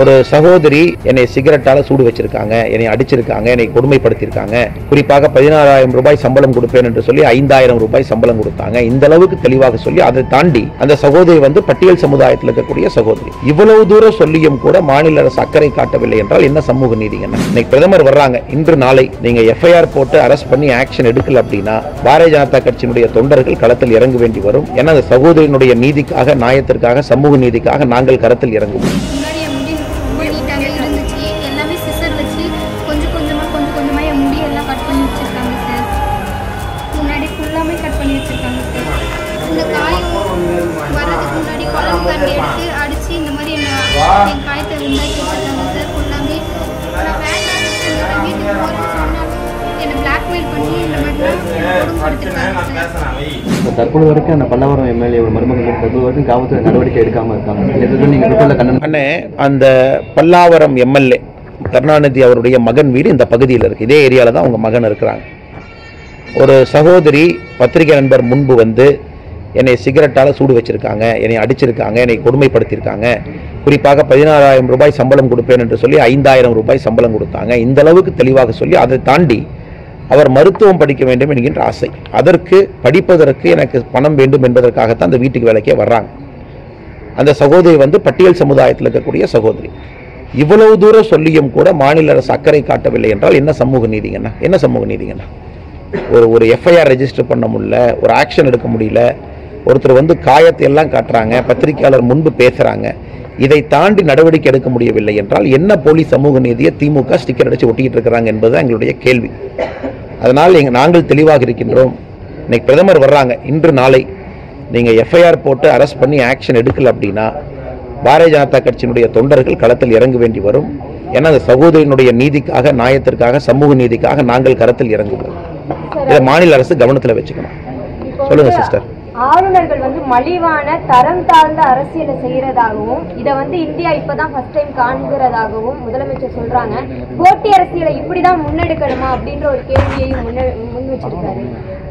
ஒரு சகோதரி என்னை சிகரெட்டால சூடு வச்சிருக்காங்க என்னை அடிச்சிருக்காங்க என்னை கொடுமைப்படுத்தியிருக்காங்க. குறிப்பாக பதினாறாயிரம் ரூபாய் சம்பளம் கொடுப்பேன் என்று சொல்லி ஐந்தாயிரம் ரூபாய் சம்பளம் கொடுத்தாங்க. இந்த அளவுக்கு தெளிவாக சொல்லி அதை தாண்டி அந்த சகோதரி வந்து பட்டியல் சமுதாயத்தில் இருக்கக்கூடிய சகோதரி. இவ்வளவு தூரம் சொல்லியும் கூட மாநில அரசு அக்கறை காட்டவில்லை என்றால் என்ன சமூக நீதிங்க இன்னைக்கு பிரதமர் வர்றாங்க. இன்று நாளை நீங்க எஃப்ஐஆர் போட்டு அரெஸ்ட் பண்ணி ஆக்ஷன் எடுக்கல அப்படின்னா பாரதிய ஜனதா கட்சியினுடைய தொண்டர்கள் களத்தில் இறங்க வேண்டி வரும். ஏன்னா அந்த சகோதரியினுடைய நீதிக்காக நியாயத்திற்காக சமூக நீதிக்காக நாங்கள் களத்தில் இறங்குவோம். தற்போது வரைக்கும் அந்த பல்லவரம் எம்எல்ஏ ஒரு மருமகன் தற்போது வரைக்கும் காவல்துறை நடவடிக்கை எடுக்காம இருக்காங்க. அண்ணே அந்த பல்லாவரம் எம்எல்ஏ கருணாநிதி அவருடைய மகன் வீடு இந்த பகுதியில் இருக்கு. இதே ஏரியாவில் தான் அவங்க மகன் இருக்கிறாங்க. ஒரு சகோதரி பத்திரிகை நண்பர் முன்பு வந்து என்னை சிகரெட்டால் சூடு வச்சிருக்காங்க என்னை அடிச்சிருக்காங்க என்னை கொடுமைப்படுத்தியிருக்காங்க. குறிப்பாக பதினாறாயிரம் ரூபாய் சம்பளம் கொடுப்பேன் என்று சொல்லி ஐந்தாயிரம் ரூபாய் சம்பளம் கொடுத்தாங்க. இந்த அளவுக்கு தெளிவாக சொல்லி அதை தாண்டி அவர் மருத்துவம் படிக்க வேண்டும் என்கின்ற ஆசை. அதற்கு படிப்பதற்கு எனக்கு பணம் வேண்டும் என்பதற்காகத்தான் அந்த வீட்டுக்கு வேலைக்கே வர்றாங்க. அந்த சகோதரி வந்து பட்டியல் சமுதாயத்தில் இருக்கக்கூடிய சகோதரி. இவ்வளவு தூரம் சொல்லியும் கூட மாநில அரசு அக்கறை காட்டவில்லை என்றால் என்ன சமூக நீதிங்கண்ணா என்ன? சமூக நீதிங்கண்ணா ஒரு ஒரு எஃப்ஐஆர் ரெஜிஸ்டர் பண்ண முடியல ஒரு ஆக்ஷன் எடுக்க முடியல ஒருத்தர் வந்து காயத்தை எல்லாம் காட்டுறாங்க பத்திரிகையாளர் முன்பு பேசுகிறாங்க இதை தாண்டி நடவடிக்கை எடுக்க முடியவில்லை என்றால் என்ன போலீஸ் சமூக நீதியை திமுக ஸ்டிக்கர் அடிச்சு ஒட்டிக்கிட்டு இருக்கிறாங்க என்பது எங்களுடைய கேள்வி. அதனால் எங்கள் நாங்கள் தெளிவாக இருக்கின்றோம். இன்னைக்கு பிரதமர் வர்றாங்க. இன்று நாளை நீங்கள் எஃப்ஐஆர் போட்டு அரெஸ்ட் பண்ணி ஆக்ஷன் எடுக்கல அப்படின்னா பாரதிய ஜனதா கட்சியினுடைய தொண்டர்கள் களத்தில் இறங்க வேண்டி வரும். ஏன்னா அந்த சகோதரியினுடைய நீதிக்காக நியாயத்திற்காக சமூக நீதிக்காக நாங்கள் களத்தில் இறங்குவோம். இதை மாநில அரசு கவனத்தில் வச்சுக்கணும். சொல்லுங்கள் சிஸ்டர் ஆளுநர்கள் வந்து மலிவான தரம் தாழ்ந்த அரசியலை செய்யறதாகவும் இதை வந்து இந்தியா இப்பதான் ஃபர்ஸ்ட் டைம் காண்கிறதாகவும் முதலமைச்சர் சொல்றாங்க. போட்டி அரசியலை இப்படிதான் முன்னெடுக்கணுமா அப்படின்ற ஒரு கேள்வியையும் முன்ன முன் வச்சிருக்காரு.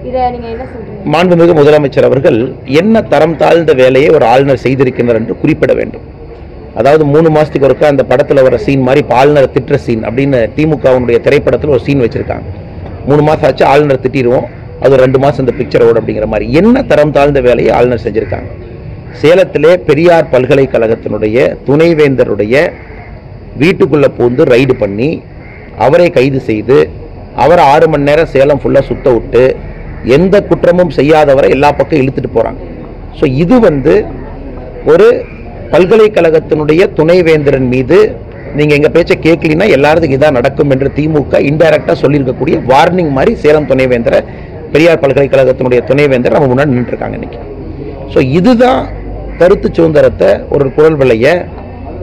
இதை நீங்க என்ன சொல்றீங்க? மாண்புமிகு முதலமைச்சர் அவர்கள் என்ன தரம் தாழ்ந்த வேலையை ஒரு ஆளுநர் செய்திருக்கின்றார் என்று குறிப்பிட வேண்டும். அதாவது மூணு மாசத்துக்கு ஒருக்கா அந்த படத்தில் வர சீன் மாதிரி இப்போ ஆளுநர் திட்டுற சீன் அப்படின்னு திமுகவுடைய திரைப்படத்தில் ஒரு சீன் வச்சிருக்காங்க. மூணு மாசம் ஆச்சு ஆளுநர் திட்டிடுவோம். அது ரெண்டு மாதம் இந்த பிக்சர் ஓடும் அப்படிங்கிற மாதிரி. என்ன தரம் தாழ்ந்த வேலையை ஆளுநர் செஞ்சிருக்காங்க? சேலத்திலே பெரியார் பல்கலைக்கழகத்தினுடைய துணைவேந்தருடைய வீட்டுக்குள்ளே பூந்து ரைடு பண்ணி அவரை கைது செய்து அவரை ஆறு மணி நேரம் சேலம் ஃபுல்லாக சுத்த விட்டு எந்த குற்றமும் செய்யாதவரை எல்லா பக்கம் இழுத்துட்டு போகிறாங்க ஸோ இது வந்து ஒரு பல்கலைக்கழகத்தினுடைய துணைவேந்தரன் மீது நீங்கள் எங்கள் பேச்சை கேட்கலீன்னா எல்லாருக்கும் இதான் நடக்கும் என்று திமுக இன்டைரக்டாக சொல்லியிருக்கக்கூடிய வார்னிங் மாதிரி சேலம் துணைவேந்தரை பெரியார் பல்கலைக்கழகத்தினுடைய துணைவேந்தர் அவங்க முன்னாடி நின்றுருக்காங்க இன்றைக்கி ஸோ இதுதான் கருத்து சுதந்திரத்தை ஒரு குரல் விலைய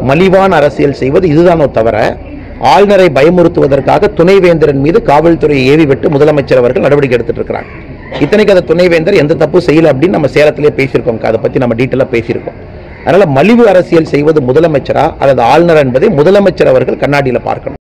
மலிவான அரசியல் செய்வது. இதுதானோ தவிர ஆளுநரை பயமுறுத்துவதற்காக துணைவேந்தரன் மீது காவல்துறையை ஏவி விட்டு முதலமைச்சர் அவர்கள் நடவடிக்கை எடுத்துட்டு இருக்கிறாங்க. இத்தனைக்கு அந்த துணைவேந்தர் எந்த தப்பு செய்யல அப்படின்னு நம்ம சேலத்திலே பேசியிருக்கோம். அதை பற்றி நம்ம டீட்டெயிலாக பேசியிருக்கோம். அதனால் மலிவு அரசியல் செய்வது முதலமைச்சரா அல்லது ஆளுநர் என்பதை முதலமைச்சர் அவர்கள் கண்ணாடியில் பார்க்கணும்.